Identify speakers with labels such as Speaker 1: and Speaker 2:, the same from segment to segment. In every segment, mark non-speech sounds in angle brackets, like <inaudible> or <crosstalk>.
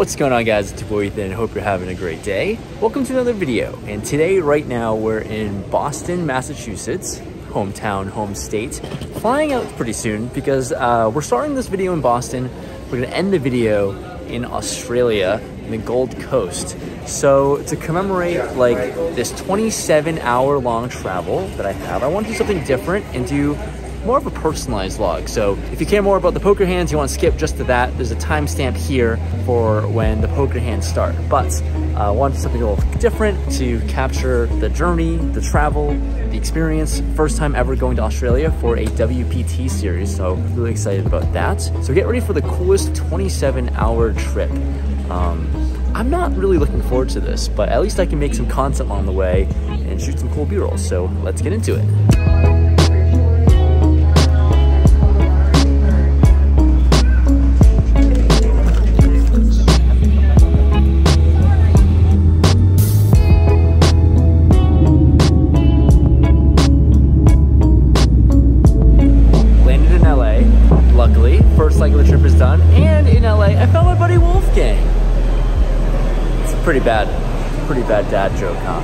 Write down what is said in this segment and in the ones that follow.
Speaker 1: What's going on guys, it's your boy Ethan, hope you're having a great day. Welcome to another video, and today, right now, we're in Boston, Massachusetts, hometown, home state. Flying out pretty soon because uh, we're starting this video in Boston. We're gonna end the video in Australia, in the Gold Coast. So to commemorate like this 27 hour long travel that I have, I want to do something different and do more of a personalized vlog. So if you care more about the poker hands, you want to skip just to that, there's a timestamp here for when the poker hands start. But I uh, wanted something a little different to capture the journey, the travel, the experience. First time ever going to Australia for a WPT series, so really excited about that. So get ready for the coolest 27 hour trip. Um, I'm not really looking forward to this, but at least I can make some content along the way and shoot some cool b-roll. So let's get into it. Pretty bad, pretty bad dad joke, huh?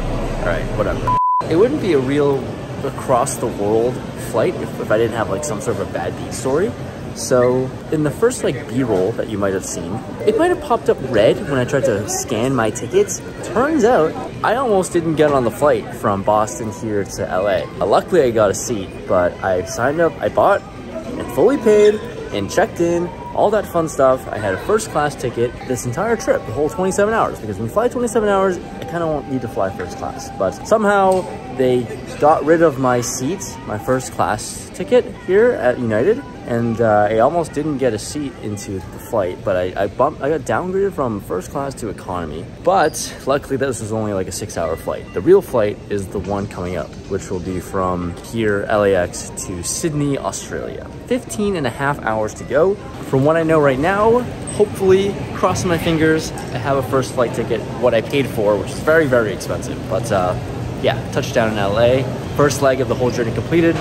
Speaker 1: All right, whatever. It wouldn't be a real across the world flight if, if I didn't have like some sort of a bad beat story. So in the first like B-roll that you might have seen, it might have popped up red when I tried to scan my tickets. Turns out I almost didn't get on the flight from Boston here to LA. Luckily I got a seat, but I signed up, I bought and fully paid and checked in all that fun stuff. I had a first class ticket this entire trip, the whole 27 hours, because when you fly 27 hours, I kind of won't need to fly first class. But somehow they got rid of my seat, my first class ticket here at United, and uh, I almost didn't get a seat into the flight, but I, I, bumped, I got downgraded from first class to economy. But luckily this was only like a six hour flight. The real flight is the one coming up, which will be from here, LAX to Sydney, Australia. 15 and a half hours to go. From what I know right now, hopefully, crossing my fingers, I have a first flight ticket, what I paid for, which is very, very expensive. But uh, yeah, touchdown in LA. First leg of the whole journey completed,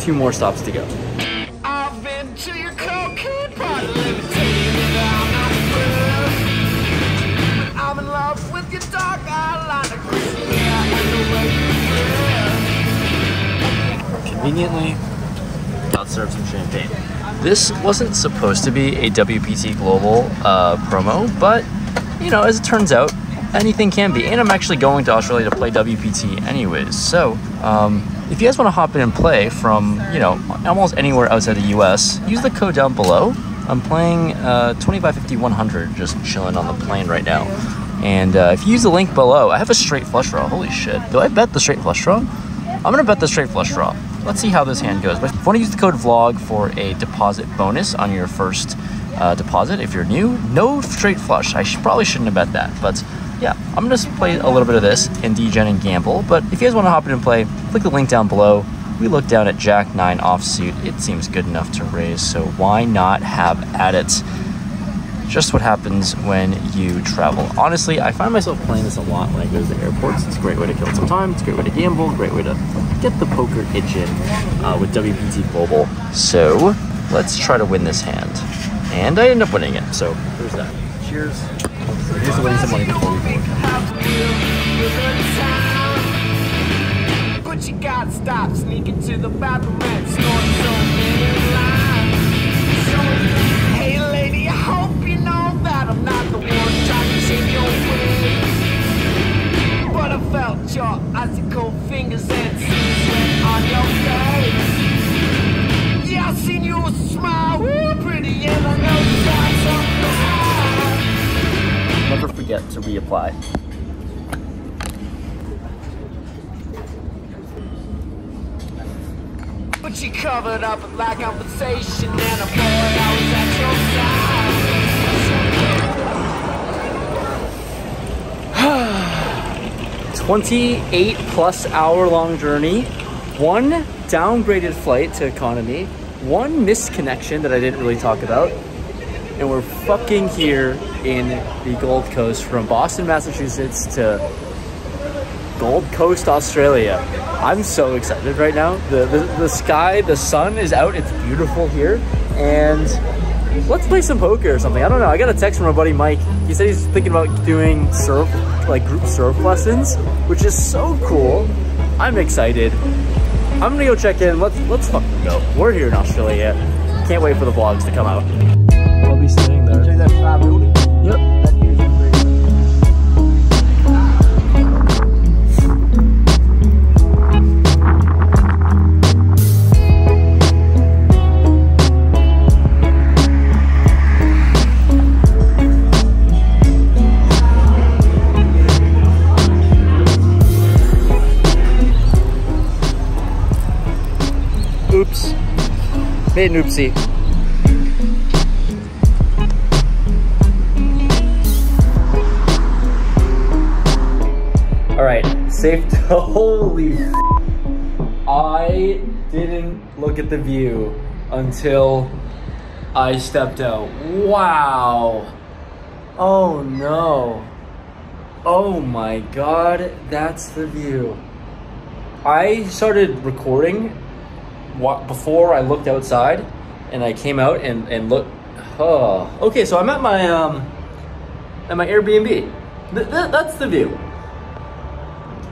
Speaker 1: two more stops to go. Conveniently, got served some champagne. This wasn't supposed to be a WPT Global uh, promo, but you know, as it turns out, anything can be. And I'm actually going to Australia to play WPT anyways. So, um, if you guys want to hop in and play from, you know, almost anywhere outside the US, use the code down below. I'm playing uh, 2550 100, just chilling on the plane right now. And uh, if you use the link below, I have a straight flush draw. Holy shit. Do I bet the straight flush draw? I'm going to bet the straight flush draw. Let's see how this hand goes. But if you want to use the code VLOG for a deposit bonus on your first uh, deposit, if you're new, no straight flush. I should, probably shouldn't have bet that, but yeah, I'm gonna play a little bit of this in degen and Gamble. But if you guys want to hop in and play, click the link down below. We look down at Jack 9 offsuit. It seems good enough to raise, so why not have at it? Just what happens when you travel. Honestly, I find myself playing this a lot when I go to the airports. It's a great way to kill some time. It's a great way to gamble. Great way to get the poker itch in uh, with WPT Global. So let's try to win this hand. And I end up winning it. So there's that. Cheers. Here's winning some money before we go. But you gotta stop sneaking to the bathroom and snorting not the one trying to change your way. But I felt your icy cold fingers and sweat on your face. Yeah, I seen you smile, ooh, pretty, and I know you got something Never forget to reapply. But she covered up with and always 28 plus hour long journey, one downgraded flight to economy, one missed connection that I didn't really talk about, and we're fucking here in the Gold Coast from Boston, Massachusetts to Gold Coast, Australia. I'm so excited right now. The, the, the sky, the sun is out. It's beautiful here. And let's play some poker or something. I don't know. I got a text from my buddy Mike. He said he's thinking about doing surf, like group surf lessons, which is so cool. I'm excited. I'm gonna go check in. Let's let's fucking go. We're here in Australia. Can't wait for the vlogs to come out. I'll be sitting there. An oopsie. All right, safe. To, <laughs> holy. I didn't look at the view until I stepped out. Wow. Oh no. Oh my god, that's the view. I started recording before I looked outside, and I came out and and looked. Oh, okay. So I'm at my um at my Airbnb. Th- th- that's the view.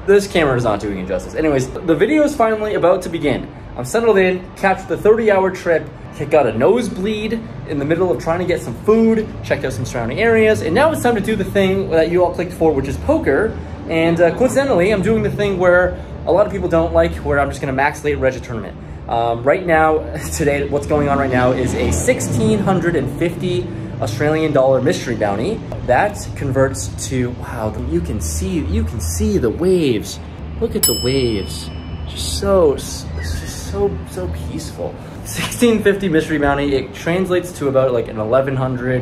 Speaker 1: This camera is not doing it justice. Anyways, the video is finally about to begin. I'm settled in, captured the 30-hour trip, got a nosebleed in the middle of trying to get some food, checked out some surrounding areas, and now it's time to do the thing that you all clicked for, which is poker. And uh, coincidentally, I'm doing the thing where a lot of people don't like, where I'm just gonna max late reg a tournament. Um, right now, <laughs> today, what's going on right now is a 1,650 Australian dollar mystery bounty. That converts to, wow, you can see, you can see the waves. Look at the waves. Just so, just so, so peaceful. 1650 mystery bounty, it translates to about like an $1,100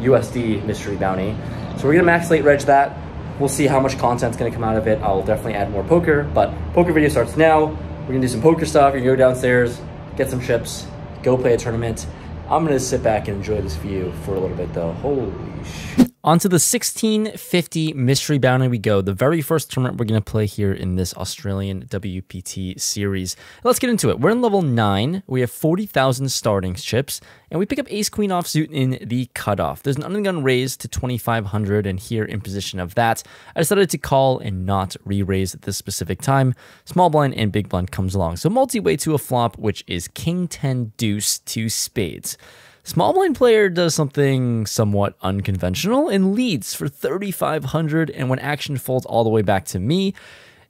Speaker 1: USD mystery bounty. So we're gonna max late reg that. We'll see how much content's gonna come out of it. I'll definitely add more poker, but poker video starts now. We're gonna do some poker stuff. You're gonna go downstairs, get some chips, go play a tournament. I'm gonna sit back and enjoy this view for a little bit though. Holy shit. Onto the 1650 mystery bounty we go. The very first tournament we're going to play here in this Australian WPT series. Let's get into it. We're in level 9. We have 40,000 starting chips, and we pick up ace queen offsuit in the cutoff. There's an undergun raise to 2,500, and here in position of that, I decided to call and not re-raise at this specific time. Small blind and big blind comes along. So multi-way to a flop, which is king 10 deuce to spades. Small blind player does something somewhat unconventional and leads for 3,500. And when action folds all the way back to me,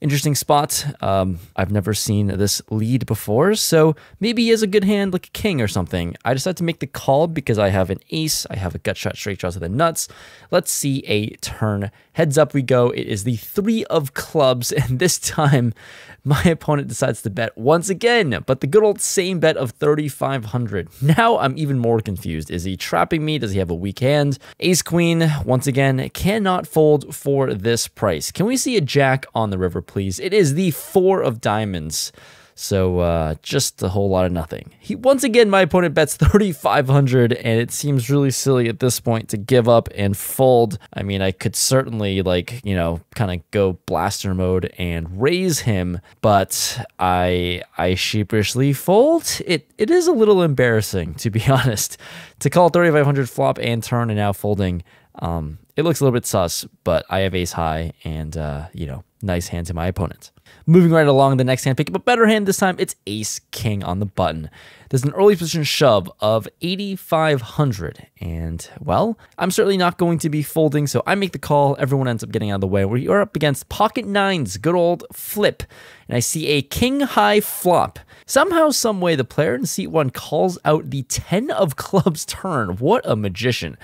Speaker 1: interesting spot. Um, I've never seen this lead before, so maybe he has a good hand like a king or something. I decided to make the call because I have an ace, I have a gut shot, straight draw to the nuts. Let's see a turn. Heads up we go. It is the three of clubs, <laughs> and this time my opponent decides to bet once again, but the good old same bet of 3,500. Now I'm even more confused. Is he trapping me? Does he have a weak hand? Ace Queen, once again, cannot fold for this price. Can we see a jack on the river, please? It is the four of diamonds. So uh, just a whole lot of nothing. He once again, my opponent bets <laughs> 3,500, and it seems really silly at this point to give up and fold. I mean, I could certainly like you know kind of go blaster mode and raise him, but I I sheepishly fold. It it is a little embarrassing to be <laughs> honest to call 3,500 flop and turn and now folding. Um, it looks a little bit sus, but I have ace high and uh, you know nice hand to my opponent. Moving right along, the next hand, pick up a better hand. This time it's ace king on the button. There's an early position shove of 8,500. And, well, I'm certainly not going to be folding, so I make the call. Everyone ends up getting out of the way. We are up against pocket nines, good old flip. And I see a king high flop. Somehow, some way, the player in seat one calls out the 10 of clubs <laughs> turn. What a magician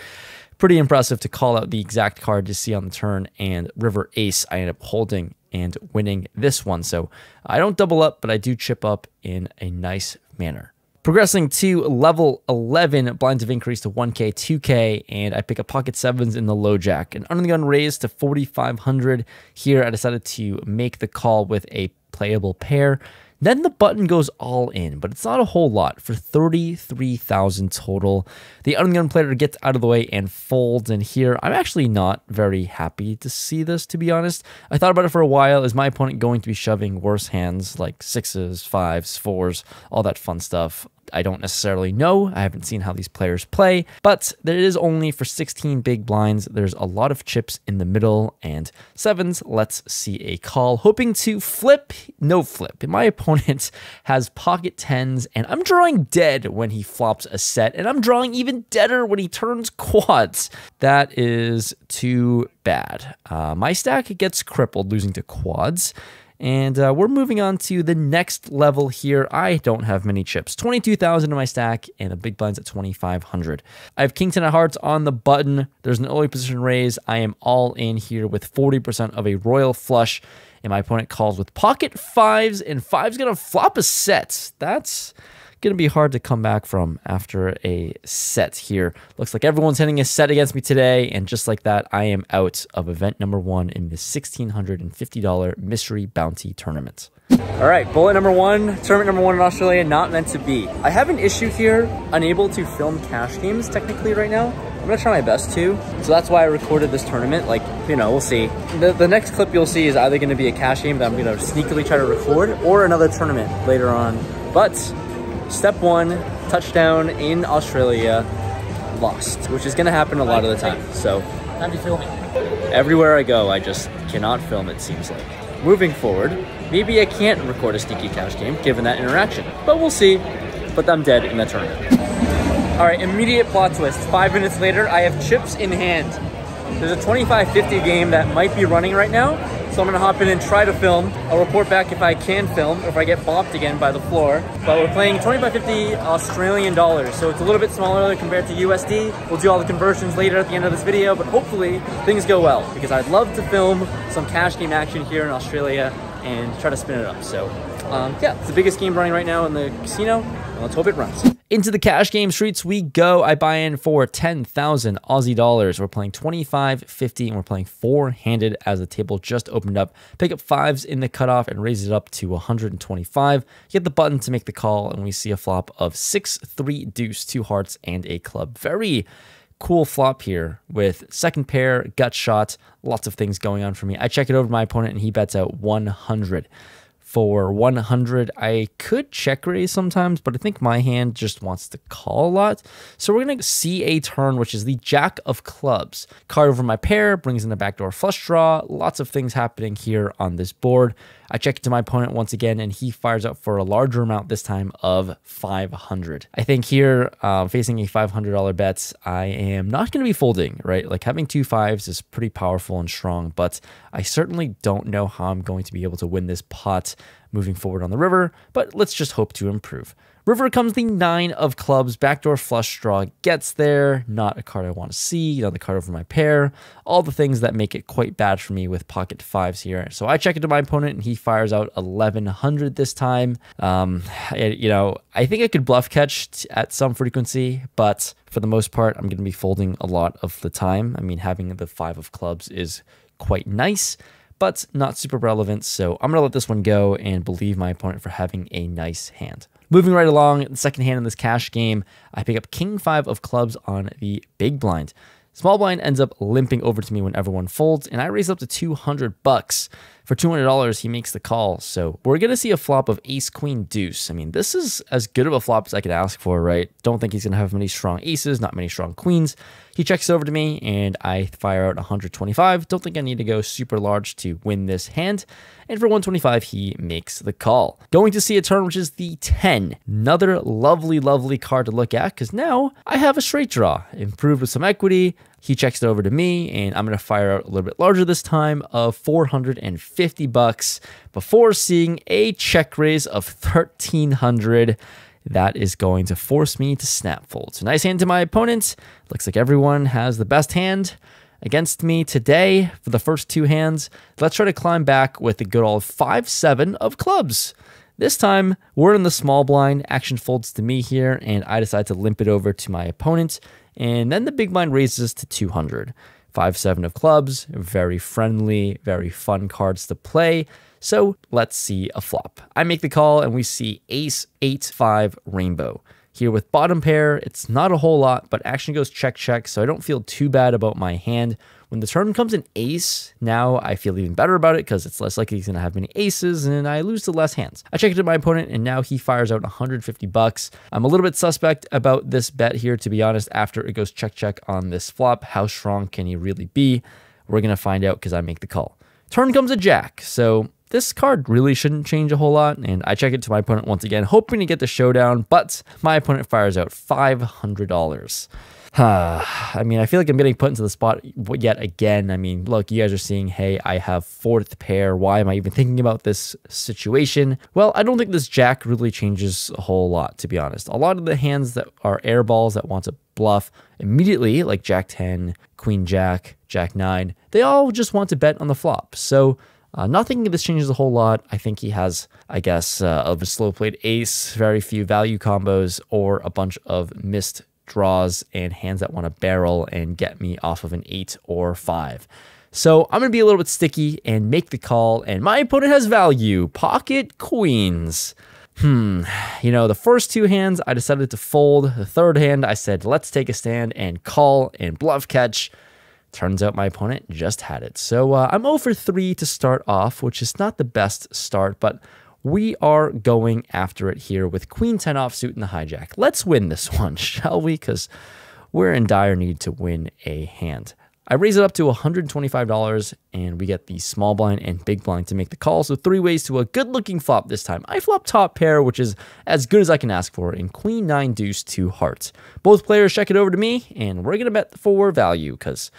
Speaker 1: pretty impressive to call out the exact card to see on the turn and river ace. I end up holding and winning this one. So i don't double up but i do chip up in a nice manner. Progressing to level 11 blinds have increased to 1k 2k and i pick up pocket sevens in the low jack. And under the gun raised to 4500 here. I decided to make the call with a playable pair then the button goes all in, but it's not a whole lot for 33,000 total. The ungun player gets out of the way and folds, and here I'm actually not very happy to see this, to be honest. I thought about it for a while. Is my opponent going to be shoving worse hands like sixes, fives, fours, all that fun stuff? I don't necessarily know. I haven't seen how these players play, but there is only for 16 big blinds. There's a lot of chips in the middle and sevens. Let's see a call, hoping to flip. No flip. <laughs> My opponent has pocket tens, and I'm drawing dead when he flops a set, and I'm drawing even deader when he turns quads. That is too bad. Uh, my stack gets crippled losing to quads. And uh, we're moving on to the next level here. I don't have many chips. 22,000 in my stack and the big blinds at 2,500. I have King 10 of hearts on the button. There's an early position raise. I am all in here with 40% of a royal flush. And my opponent calls with pocket fives and five's going to flop a set. That's going to be hard to come back from after a set here. Looks like everyone's hitting a set against me today, and just like that, I am out of event number one in the $1,650 Mystery Bounty Tournament. All right, bullet number one, tournament number one in Australia, not meant to be. I have an issue here, unable to film cash games technically right now. I'm gonna try my best to. So that's why I recorded this tournament. Like, you know, we'll see. The, the next clip you'll see is either gonna be a cash game that I'm gonna sneakily try to record or another tournament later on. But step one, touchdown in Australia, lost, which is going to happen a lot of the time. So,
Speaker 2: time to filming.
Speaker 1: Everywhere I go, I just cannot film, it seems like. Moving forward, maybe I can't record a sneaky cash game given that interaction, but we'll see. But I'm dead in the tournament. All right, immediate plot twist. Five minutes later, I have chips in hand. There's a 25-50 game that might be running right now, so I'm gonna hop in and try to film. I'll report back if I can film or if I get bopped again by the floor. But we're playing 2550 Australian dollars, so it's a little bit smaller compared to USD. We'll do all the conversions later at the end of this video, but hopefully things go well because I'd love to film some cash game action here in Australia and try to spin it up. So um, yeah, it's the biggest game running right now in the casino. Let's hope it runs. Into the cash game streets we go. I buy in for 10,000 Aussie dollars. We're playing 25.50 and we're playing four-handed as the table just opened up. Pick up fives in the cutoff and raise it up to 125. Get the button to make the call and we see a flop of 6-3 deuce, two hearts, and a club. Very cool flop here with second pair, gut shot, lots of things going on for me. I check it over my opponent and he bets out 100 for 100. I could check raise sometimes, but I think my hand just wants to call a lot. So we're going to see a turn, which is the Jack of Clubs. Card over my pair, brings in a backdoor flush draw. Lots of things happening here on this board. I check it to my opponent once again, and he fires up for a larger amount this time of 500. I think here, uh, facing a $500 bet, I am not going to be folding, right? Like having two fives is pretty powerful and strong, but I certainly don't know how I'm going to be able to win this pot moving forward on the river, but let's just hope to improve. River comes the nine of clubs, backdoor flush draw gets there, not a card I want to see, another card over my pair, all the things that make it quite bad for me with pocket fives here. So I check it to my opponent and he fires out 1100 this time. Um, <sighs> you know, I think I could bluff catch at some frequency, but for the most part, I'm going to be folding a lot of the time. I mean, having the five of clubs is quite nice but not super relevant. So I'm going to let this one go and believe my opponent for having a nice hand. Moving right along, the second hand in this cash game, I pick up King 5 of clubs on the big blind. Small blind ends up limping over to me when everyone folds, and I raise up to 200 bucks. For $200, he makes the call. So we're going to see a flop of ace, queen, deuce. I mean, this is as good of a flop as I could ask for, right? Don't think he's going to have many strong aces, not many strong queens. He checks over to me, and I fire out 125. Don't think I need to go super large to win this hand. And for 125, he makes the call. Going to see a turn, which is the 10. Another lovely, lovely card to look at, because now I have a straight draw. Improved with some equity. He checks it over to me, and I'm going to fire out a little bit larger this time of 450 bucks before seeing a check raise of 1300 that is going to force me to snap fold. So nice hand to my opponent. Looks like everyone has the best hand against me today for the first two hands. Let's try to climb back with a good old 5-7 of clubs. This time, we're in the small blind. Action folds to me here, and I decide to limp it over to my opponent and then the big blind raises us to 200. 5 7 of clubs, very friendly, very fun cards to play. So let's see a flop. I make the call and we see ace 8 5 rainbow. here with bottom pair. It's not a whole lot, but action goes check, check. So I don't feel too bad about my hand. When the turn comes in ace, now I feel even better about it because it's less likely he's going to have many aces and I lose to less hands. I check it to my opponent and now he fires out 150 bucks. I'm a little bit suspect about this bet here, to be honest, after it goes check, check on this flop. How strong can he really be? We're going to find out because I make the call. Turn comes a jack. So this card really shouldn't change a whole lot, and I check it to my opponent once again, hoping to get the showdown, but my opponent fires out $500. <sighs> I mean, I feel like I'm getting put into the spot yet again. I mean, look, you guys are seeing, hey, I have fourth pair. Why am I even thinking about this situation? Well, I don't think this jack really changes a whole lot, to be honest. A lot of the hands that are air balls that want to bluff immediately, like jack 10, queen jack, jack 9, they all just want to bet on the flop. So uh, nothing this changes a whole lot. I think he has, I guess, uh, of a slow played ace, very few value combos, or a bunch of missed draws and hands that want to barrel and get me off of an eight or five. So I'm going to be a little bit sticky and make the call. And my opponent has value pocket queens. Hmm, you know, the first two hands I decided to fold. The third hand I said, let's take a stand and call and bluff catch. Turns out my opponent just had it. So uh, I'm 0 for 3 to start off, which is not the best start, but we are going after it here with Queen 10 offsuit in the hijack. Let's win this <laughs> one, shall we? Because we're in dire need to win a hand. I raise it up to $125 and we get the small blind and big blind to make the call. So three ways to a good looking flop this time. I flop top pair, which is as good as I can ask for in queen nine deuce two hearts. Both players check it over to me and we're going to bet for value because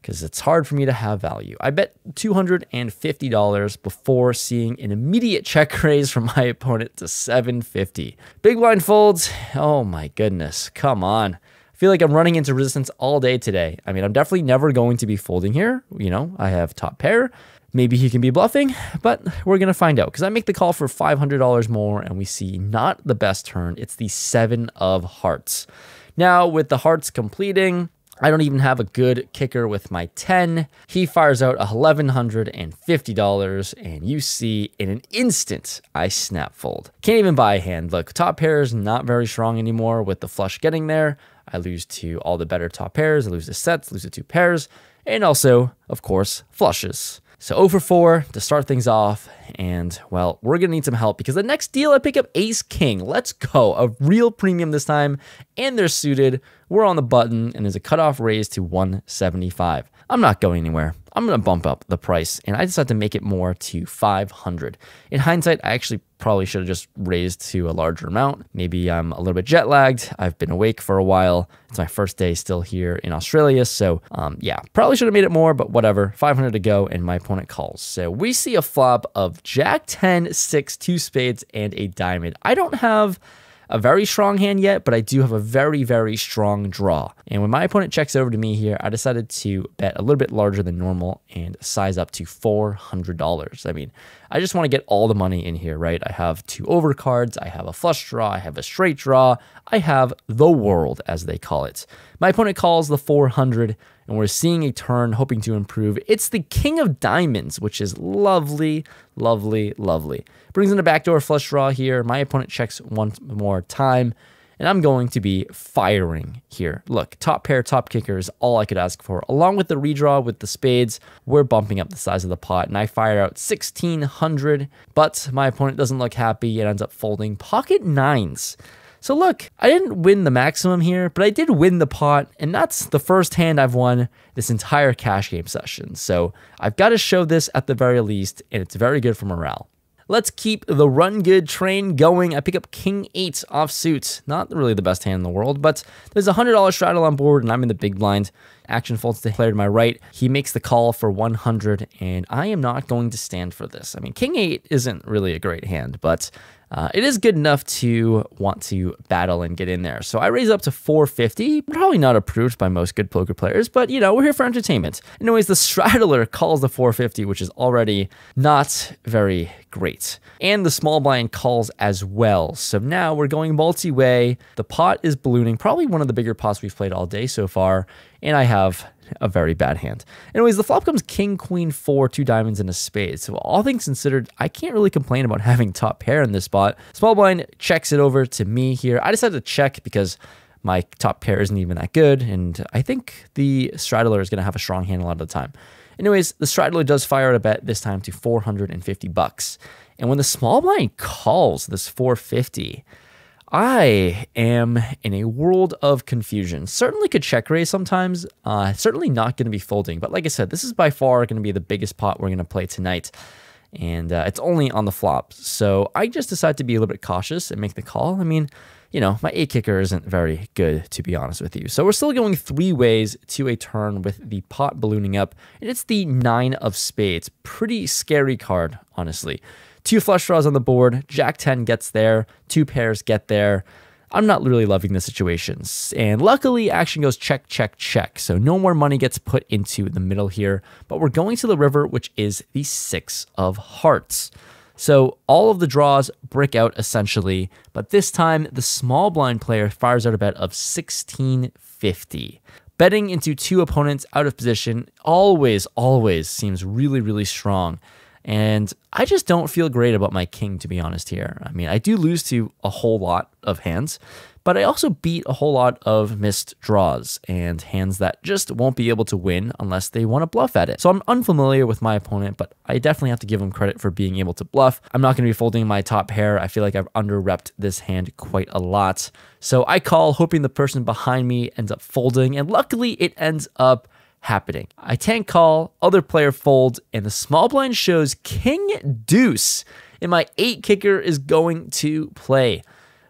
Speaker 1: because it's hard for me to have value. I bet $250 before seeing an immediate check <laughs> raise from my opponent to 750. Big blind folds. Oh my goodness. Come on. I feel like I'm running into resistance all day today. I mean, I'm definitely never going to be folding here. You know, I have top pair. Maybe he can be bluffing, but we're going to find out because I make the call for $500 more and we see not the best turn. It's the seven of hearts. Now, with the hearts completing, I don't even have a good kicker with my 10. He fires out $1,150, and you see in an instant, I snap fold. Can't even buy a hand. Look, top pair is not very strong anymore with the flush getting there. I lose to all the better top pairs. I lose to sets, lose to two pairs, and also, of course, flushes. So over for 4 to start things off. And, well, we're going to need some help because the next deal I pick up Ace King. Let's go. A real premium this time. And they're suited. We're on the button and there's a cutoff raise to 175. I'm not going anywhere. I'm going to bump up the price and I decided to make it more to 500. In hindsight, I actually probably should have just raised to a larger amount. Maybe I'm a little bit jet lagged. I've been awake for a while. It's my first day still here in Australia. So, um, yeah, probably should have made it more, but whatever. 500 to go and my opponent calls. So we see a flop of Jack 10, 6, 2 spades, and a diamond. I don't have a very strong hand yet, but I do have a very, very strong draw. And when my opponent checks over to me here, I decided to bet a little bit larger than normal and size up to $400. I mean, I just want to get all the money in here, right? I have two overcards, I have a flush draw, I have a straight draw, I have the world, as they call it. My opponent calls the 400 and we're seeing a turn hoping to improve. It's the King of Diamonds, which is lovely, lovely, lovely. Brings in a backdoor flush draw here. My opponent checks one more time, and I'm going to be firing here. Look, top pair, top kicker is all I could ask for. Along with the redraw with the spades, we're bumping up the size of the pot, and I fire out 1600, but my opponent doesn't look happy. It ends up folding pocket nines. So look, I didn't win the maximum here, but I did win the pot, and that's the first hand I've won this entire cash game session. So I've got to show this at the very least, and it's very good for morale. Let's keep the run good train going. I pick up King 8 offsuit. Not really the best hand in the world, but there's a $100 straddle on board, and I'm in the big blind. Action folds to player to my right. He makes the call for 100, and I am not going to stand for this. I mean, King 8 isn't really a great hand, but uh, it is good enough to want to battle and get in there. So I raise up to 450. Probably not approved by most good poker players, but you know, we're here for entertainment. Anyways, the straddler calls the 450, which is already not very great. And the small blind calls as well. So now we're going multi-way. The pot is ballooning, probably one of the bigger pots we've played all day so far. And I have a very bad hand. Anyways, the flop comes king, queen, four, two diamonds, and a spade. So all things considered, I can't really complain about <laughs> having top pair in this spot. Small blind checks it over to me here. I decided to check because my top pair isn't even that good, and I think the straddler is going to have a strong hand a lot of the time. Anyways, the straddler does fire out a bet this time to 450 bucks. And when the small blind calls this 450, I am in a world of confusion. Certainly could check raise sometimes. Uh, certainly not going to be folding. But like I said, this is by far going to be the biggest pot we're going to play tonight. And uh, it's only on the flop. So I just decided to be a little bit cautious and make the call. I mean, you know, my eight kicker isn't very good, to be honest with you. So we're still going three ways to a turn with the pot ballooning up. And it's the nine of spades. Pretty scary card, honestly. Two flush draws on the board. Jack 10 gets there. Two pairs get there. I'm not really loving the situations. And luckily, action goes check, check, check. So no more money gets put into the middle here. But we're going to the river, which is the six of hearts. So all of the draws brick out essentially, but this time the small blind player fires out a bet of 1650. Betting into two opponents out of position always, always seems really, really strong. And I just don't feel great about my king, to be honest, here. I mean, I do lose to a whole lot of hands, but I also beat a whole lot of missed draws and hands that just won't be able to win unless they want to bluff at it. So I'm unfamiliar with my opponent, but I definitely have to give him credit for being able to bluff. I'm not going to be folding my top pair. I feel like I've under repped this hand quite a lot. So I call, hoping the person behind me ends up folding, and luckily it ends up happening. I tank call, other player folds, and the small blind shows king deuce, and my eight kicker is going to play.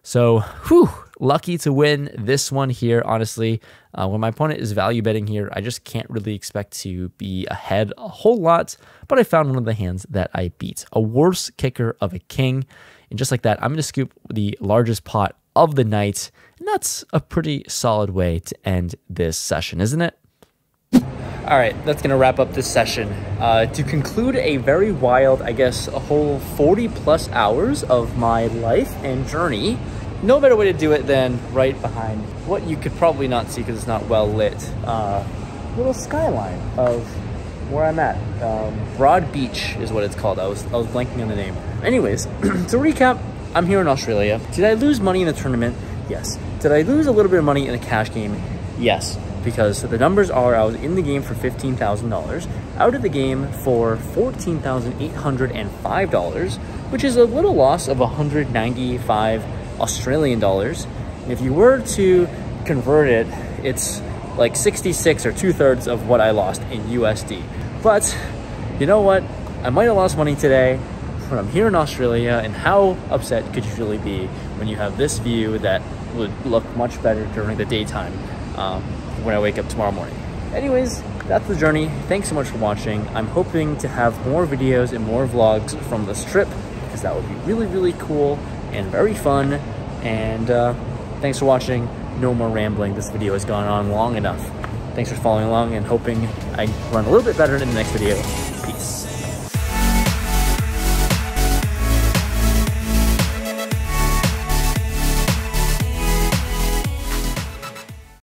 Speaker 1: So, whew, lucky to win this one here, honestly. Uh, when my opponent is value betting here, I just can't really expect to be ahead a whole lot, but I found one of the hands that I beat. A worse kicker of a king, and just like that, I'm going to scoop the largest pot of the night, and that's a pretty solid way to end this session, isn't it? All right, that's gonna wrap up this session. Uh, to conclude a very wild, I guess, a whole 40 plus hours of my life and journey, no better way to do it than right behind what you could probably not see because it's not well lit. Uh, little skyline of where I'm at. Um, Broadbeach is what it's called. I was, I was blanking on the name. Anyways, <clears throat> to recap, I'm here in Australia. Did I lose money in the tournament? Yes. Did I lose a little bit of money in a cash game? Yes because the numbers are I was in the game for $15,000, out of the game for $14,805, which is a little loss of 195 Australian dollars. And if you were to convert it, it's like 66 or two thirds of what I lost in USD. But you know what? I might have lost money today, but I'm here in Australia, and how upset could you really be when you have this view that would look much better during the daytime? Um, when I wake up tomorrow morning. Anyways, that's the journey. Thanks so much for watching. I'm hoping to have more videos and more vlogs from this trip because that would be really, really cool and very fun. And uh, thanks for watching. No more rambling. This video has gone on long enough. Thanks for following along and hoping I run a little bit better in the next video.